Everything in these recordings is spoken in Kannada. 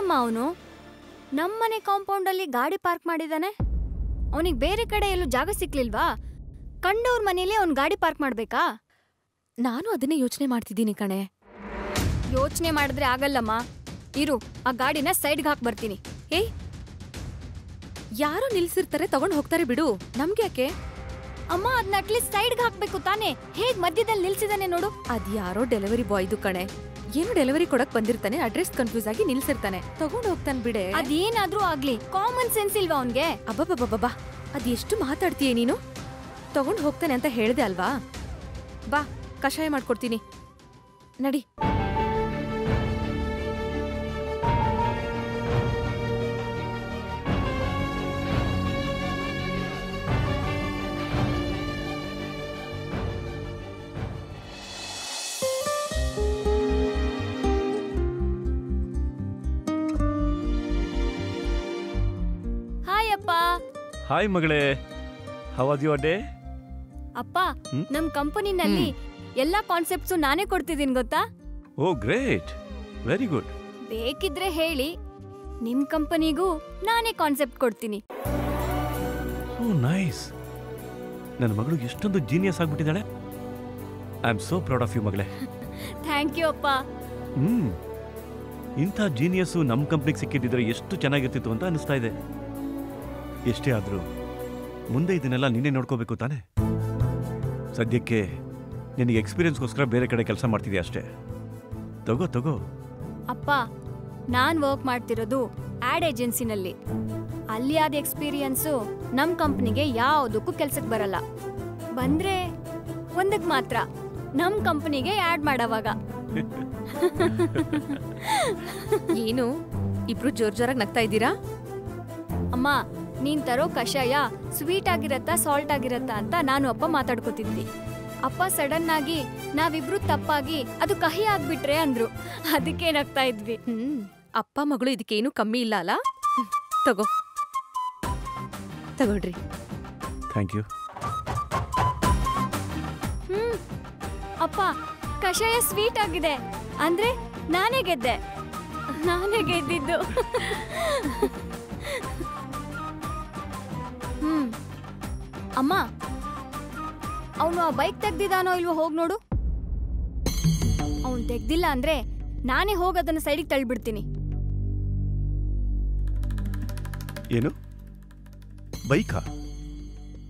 ಅಮ್ಮ ಯಾರಮ್ಮ ಅವನು? ನಮ್ಮನೆ ಕಾಂಪೌಂಡಲ್ಲಿ ಗಾಡಿ ಪಾರ್ಕ್ ಮಾಡಿದಾನೆ ಅವನಿಗೆ ಬೇರೆ ಕಡೆ ಎಲ್ಲೂ ಜಾಗ ಸಿಕ್ಲಿಲ್ವಾ? ಕಂಡವ್ರ ಮನೇಲಿ ಅವ್ನು ಗಾಡಿ ಪಾರ್ಕ್ ಮಾಡ್ಬೇಕಾ? ನಾನು ಅದನ್ನೇ ಯೋಚನೆ ಮಾಡ್ತಿದ್ದೀನಿ ಕಣೆ. ಯೋಚನೆ ಮಾಡಿದ್ರೆ ಆಗಲ್ಲಮ್ಮ. ಇರು ಆ ಗಾಡಿನ ಸೈಡ್ಗೆ ಹಾಕ್ ಬರ್ತೀನಿ. ಏಯ್ ಯಾರೋ ನಿಲ್ಸಿರ್ತಾರೆ ತಗೊಂಡು ಹೋಗ್ತಾರೆ ಬಿಡು. ನಮ್ಗೆ ಯಾಕೆ? ಅಮ್ಮ ಅದನ್ನ ಅಟ್ಲೀಸ್ಟ್ ಸೈಡ್ಗೆ ಹಾಕ್ಬೇಕು ತಾನೇ. ಹೇಗ್ ಮಧ್ಯದಲ್ಲಿ ನಿಲ್ಸಿದಾನೆ ನೋಡು. ಅದ್ಯಾರೋ ಡೆಲಿವರಿ ಬಾಯ್ದು ಕಣೆ. ಏನು ಡೆಲಿವರಿ ಕೊಡಕ್ ಬಂದಿರ್ತಾನೆ ಅಡ್ರೆಸ್ ಕನ್ಫ್ಯೂಸ್ ಆಗಿ ನಿಲ್ಸಿರ್ತಾನೆ. ತಗೊಂಡ್ ಹೋಗ್ತಾನೆ ಬಿಡೆ. ಅದೇನಾದ್ರೂ ಆಗ್ಲಿ ಕಾಮನ್ ಸೆನ್ಸ್ ಇಲ್ವಾ ಅವನ್ಗೆ? ಅಬ್ಬಬ್ಬಬ್ಬಬ್ಬಾ ಅದ್ ಎಷ್ಟು ಮಾತಾಡ್ತೀಯ ನೀನು? ತಗೊಂಡ್ ಹೋಗ್ತಾನೆ ಅಂತ ಹೇಳ್ದೆ ಅಲ್ವಾ? ಬಾ ಕಷಾಯ ಮಾಡ್ಕೊಡ್ತೀನಿ. ನಡಿ. ಹಾಯ್ ಮಗಳೇ. ಹೌ ವಾಸ್ ಯುವರ್ ಡೇ ಅಪ್ಪ ಹ್ಮ್? ನಮ್ ಕಂಪನಿನಲ್ಲಿ ಎಲ್ಲಾ ಕಾನ್ಸೆಪ್ಟ್ಸು ನಾನೇ ಕೊಡ್ತಿದ್ದೀನಿ ಗೊತ್ತಾ? ಓ ಗ್ರೇಟ್ ವೆರಿ ಗುಡ್ ಬೇಕಿದ್ರೆ ಹೇಳಿ ನಿಮ್ ಕಂಪನಿಗೂ ನಾನೇ ಕಾನ್ಸೆಪ್ಟ್ ಕೊಡ್ತೀನಿ. ಓ ನೈಸ್ ನನ್ನ ಮಗಳು ಎಷ್ಟೊಂದು genius ಆಗ್ಬಿಟ್ಟಿದ್ದಾಳೆ. I am so proud of you ಮಗಳೇ. ಥ್ಯಾಂಕ್ ಯು ಅಪ್ಪ. ಹ್ಮ್. ಇಂಥ ಜೀನಿಯಸ್ಸು ನಮ್ಮ ಕಂಪ್ನಿಗೆ ಸಿಕ್ಕಿದ್ದಿದ್ರೆ ಎಷ್ಟು ಚೆನ್ನಾಗಿರ್ತಿತ್ತು ಅಂತ ಅನಿಸ್ತಾ ಇದೆ. ಎಷ್ಟೇ ಆದರೂ ಮುಂದೆ ಇದನ್ನೆಲ್ಲ ನಿನ್ನೆ ನೋಡ್ಕೋಬೇಕು ತಾನೆ? ಸದ್ಯಕ್ಕೆ ನಿನಗೆ ಎಕ್ಸ್ಪೀರಿಯನ್ಸ್ಗೋಸ್ಕರ ಬೇರೆ ಕಡೆ ಕೆಲಸ ಮಾಡ್ತಿದ್ಯಾ ಅಷ್ಟೇ? ತಗೋ ತಗೋ. ಅಪ್ಪ ನಾನು ವರ್ಕ್ ಮಾಡ್ತಿರೋದು ಆ್ಯಡ್ ಏಜೆನ್ಸಿನಲ್ಲಿ ಅಲ್ಲಿ ಆದ ಎಕ್ಸ್ಪೀರಿಯನ್ಸು ನಮ್ಮ ಕಂಪ್ನಿಗೆ ಯಾವುದಕ್ಕೂ ಕೆಲ್ಸಕ್ಕೆ ಬರಲ್ಲ. ಬಂದರೆ ಒಂದಕ್ಕೆ ಮಾತ್ರ ನಮ್ಮ ಕಂಪ್ನಿಗೆ ಆ್ಯಡ್ ಮಾಡೋವಾಗ. ಏನು? ಇಬ್ರು ಜೋರ್ ಜೋರಾಗಿ ನಗ್ತಾ ಇದ್ದೀರಾ? ಅಮ್ಮ ನೀನ್ ತರೋ ಕಷಾಯ ಸ್ವೀಟ್ ಆಗಿರತ್ತಾ ಸಾಲ್ಟ್ ಆಗಿರತ್ತಾ ಅಂತ ನಾನು ಅಪ್ಪ ಮಾತಾಡ್ಕೋತಿದ್ವಿ. ಅಪ್ಪ ಸಡನ್ ಆಗಿ ನಾವಿಬ್ರು ತಪ್ಪಾಗಿ ಅದು ಕಹಿ ಆಗ್ಬಿಟ್ರೆ ಅಂದ್ರು. ಅದಕ್ಕೆ ಏನಾಗ್ತಾ ಇದ್ವಿ? ಹ್ಮ್ ಅಪ್ಪ ಮಗಳು ಇದಕ್ಕೇನು ಕಮ್ಮಿ ಇಲ್ಲ ಅಲ್ಲ? ತಗೋ. ತಗೊಳ್ರಿ. ಥ್ಯಾಂಕ್ ಯು ಹ್ಮ್ ಅಪ್ಪ ಕಷಾಯ ಸ್ವೀಟ್ ಆಗಿದೆ. ಅಂದ್ರೆ ನಾನೇ ಗೆದ್ದೆ. ನಾನೇ ಗೆದ್ದಿದ್ದು. ಹ್ಮ್. ಅಮ್ಮ ಅವನು ಆ ಬೈಕ್ ತೆಗ್ದಿದಾನೋ ಇಲ್ವೋ ಹೋಗಿ ನೋಡು. ಅವನ್ ತೆಗ್ದಿಲ್ಲ ಅಂದ್ರೆ ನಾನೇ ಹೋಗ ಅದನ್ನ ಸೈಡಿಗೆ ತಳ್ಳಿಬಿಡ್ತೀನಿ. ಏನು? ಬೈಕಾ?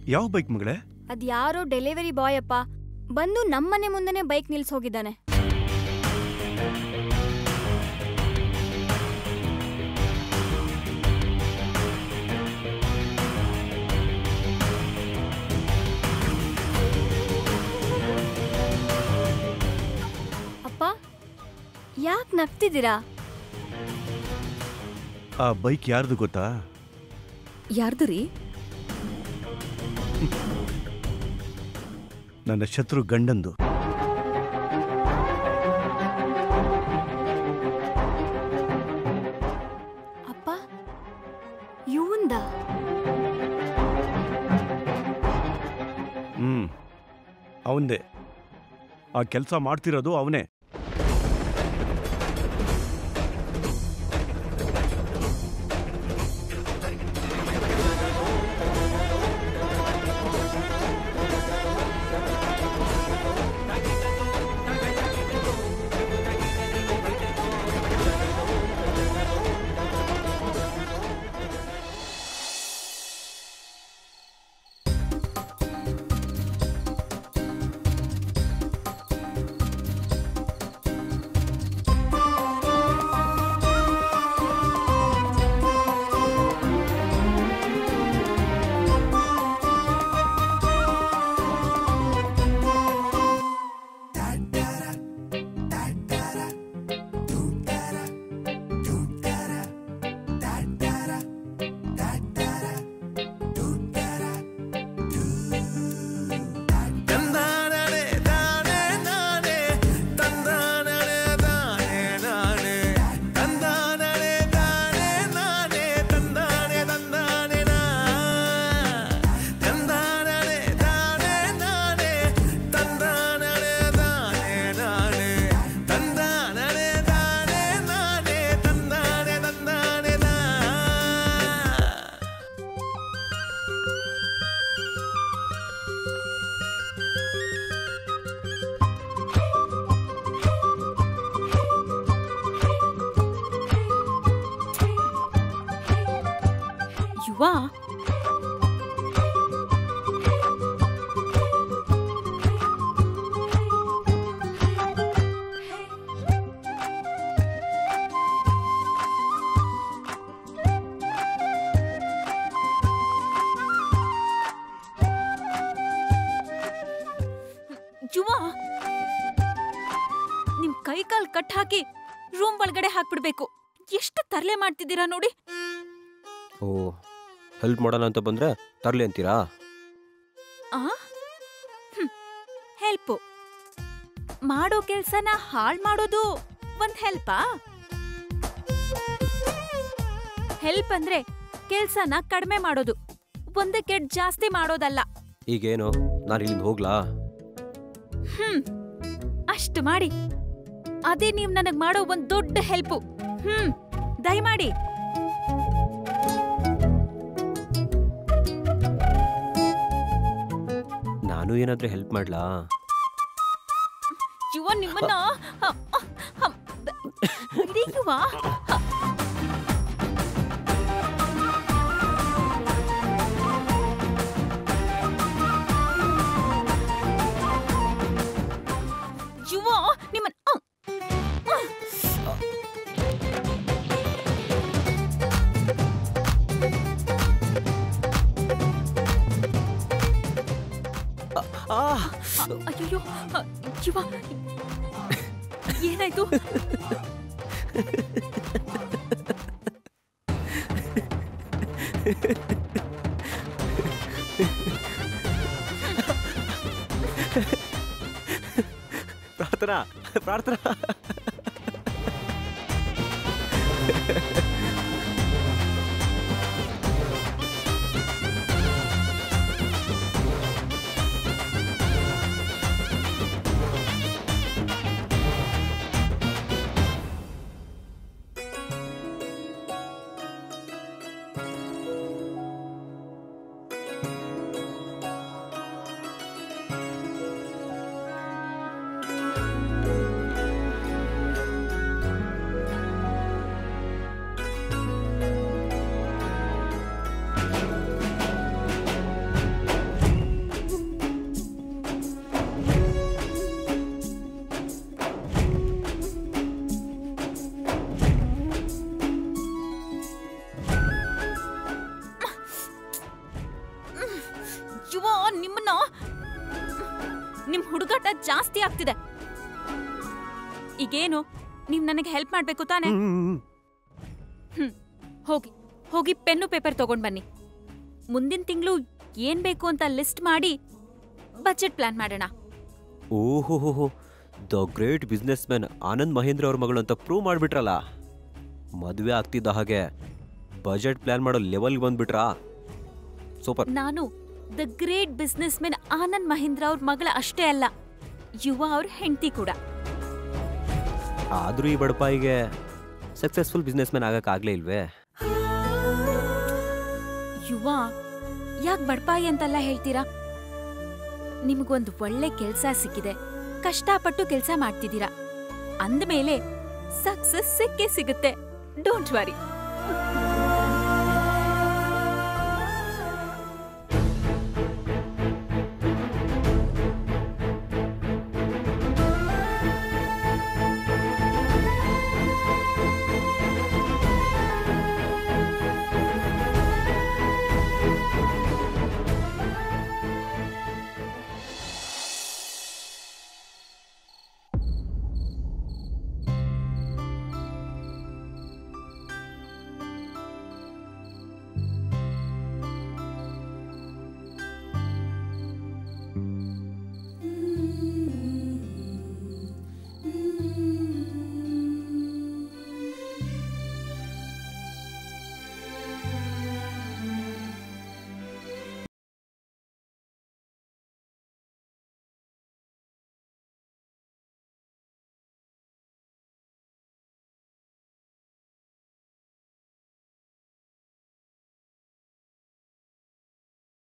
ಯಾವ ಬೈಕ್ ಮಗಳೇ? ಅದ್ ಯಾರೋ ಡೆಲಿವರಿ ಬಾಯ್ ಅಪ್ಪ ಬಂದು ನಮ್ಮನೆ ಮುಂದೆನೆ ಬೈಕ್ ನಿಲ್ಸ್ ಹೋಗಿದ್ದಾನೆ ಯಾಕೆ ನಗ್ತಿದ್ದೀರಾ? ಆ ಬೈಕ್ ಯಾರ್ದು ಗೊತ್ತಾ? ಯಾರ್ದು ರೀ? ನನ್ನ ಶತ್ರು ಗಂಡಂದು. ಅಪ್ಪ ಇವಂದ? ಹ್ಮ್ ಅವಂದೇ. ಆ ಕೆಲಸ ಮಾಡ್ತಿರೋದು ಅವನೇ. ಯುವ ಯುವ ನಿಮ್ ಕೈ ಕಟ್ ಹಾಕಿ ರೂಮ್ ಒಳಗಡೆ ಹಾಕ್ಬಿಡ್ಬೇಕು. ಎಷ್ಟು ತರಲೆ ಮಾಡ್ತಿದ್ದೀರಾ ನೋಡಿ. ಓ ಹೆಲ್ಪ್ ಮಾಡೋಣ ಅಂತ ಬಂದ್ರೆ ತರ್ಲಿ ಅಂತೀರಾ? ಆ? ಹೆಲ್ಪು. ಮಾಡೋ ಕೆಲಸನ ಹಾಳ್ ಮಾಡೋದು ಒಂದ್ ಹೆಲ್ಪಾ? ಹೆಲ್ಪ್ ಅಂದ್ರೆ ಕೆಲಸನ ಕಡಿಮೆ ಮಾಡೋದು ಒಂದಕ್ಕೆ ಜಾಸ್ತಿ ಮಾಡೋದಲ್ಲ. ಈಗೇನು? ನಾನು ಇಲ್ಲಿಂದ ಹೋಗ್ಲಾ? ಹ್ಮ್ ಅಷ್ಟು ಮಾಡಿ. ಅದೇ ನೀವು ನನಗೆ ಮಾಡೋ ಒಂದು ದೊಡ್ಡ ಹೆಲ್ಪು. ಹ್ಮ್ ದಯಮಾಡಿ. ನಾನು ಏನಾದ್ರೂ ಹೆಲ್ಪ್ ಮಾಡ್ಲಾ? ಯುವ ನಿಮ್ಮನ್ನ? あああよよあ気は言えないと प्रार्थना ಹುಡುಗಾಟ ಜಾಸ್ತಿ ಆಗ್ತಿದೆ. ಈಗೇನು ನೀವ್ ನನಗೆ ಹೆಲ್ಪ್ ಮಾಡ್ಬೇಕು ತಾನೆ? ಹ್ಮ್ ಹೋಗಿ ಹೋಗಿ ಪೆನ್ನು ಪೇಪರ್ ತಗೊಂಡ್ ಬನ್ನಿ. ಮುಂದಿನ ತಿಂಗಳು ಏನ್ ಬೇಕು ಅಂತ ಲಿಸ್ಟ್ ಮಾಡಿ ಬಜೆಟ್ ಪ್ಲಾನ್ ಮಾಡೋಣ. ಓಹೋ the great business man Anand Mahindra ಅವ್ರ ಮಗಳು ಅಂತ ಪ್ರೂವ್ ಮಾಡ್ಬಿಟ್ರಲ್ಲ? ಮದುವೆ ಆಗ್ತಿದ್ದ ಹಾಗೆ ಬಜೆಟ್ ಪ್ಲಾನ್ ಮಾಡೋ ಲೆವೆಲ್ಗೆ ಬಂದ್ಬಿಟ್ರಾ? ಸೂಪರ್. ನಾನು the great business men Anand Mahindra ಅವ್ರ ಮಗಳ ಅಷ್ಟೇ ಅಲ್ಲ ಯುವ ಅವ್ರ ಹೆಂಡತಿ ಕೂಡ. ಆದ್ರೂ ಈ ಬಡಪಾಯಿಗೆ ಸಕ್ಸಸ್ಫುಲ್ ಬಿಸ್ನೆಸ್ ಮ್ಯಾನ್ ಆಗಕ್ಕಾಗ್ಲೇ ಇಲ್ವೇ? ಯುವ ಯಾಕೆ ಬಡಪಾಯಿ ಅಂತೆಲ್ಲ ಹೇಳ್ತೀರಾ? ನಿಮಗೊಂದು ಒಳ್ಳೆ ಕೆಲಸ ಸಿಕ್ಕಿದೆ ಕಷ್ಟಪಟ್ಟು ಕೆಲಸ ಮಾಡ್ತಿದ್ದೀರಾ. ಅಂದಮೇಲೆ ಸಕ್ಸಸ್ ಸಿಕ್ಕೇ ಸಿಗುತ್ತೆ ಡೋಂಟ್ ವರಿ